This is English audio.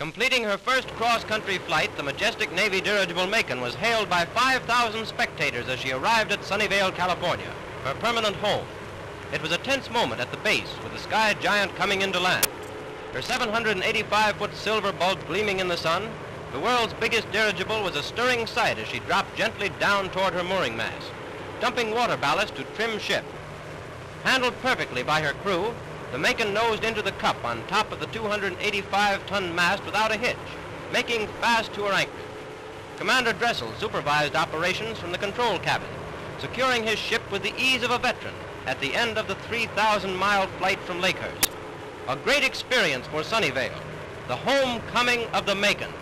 Completing her first cross-country flight, the majestic Navy dirigible Macon was hailed by 5,000 spectators as she arrived at Sunnyvale, California, her permanent home. It was a tense moment at the base with the sky giant coming into land. Her 785-foot silver bulk gleaming in the sun, the world's biggest dirigible was a stirring sight as she dropped gently down toward her mooring mast, dumping water ballast to trim ship. Handled perfectly by her crew, the Macon nosed into the cup on top of the 285-ton mast without a hitch, making fast to her anchor. Commander Dressel supervised operations from the control cabin, securing his ship with the ease of a veteran at the end of the 3,000-mile flight from Lakehurst. A great experience for Sunnyvale, the homecoming of the Macon.